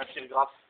un fil graphe.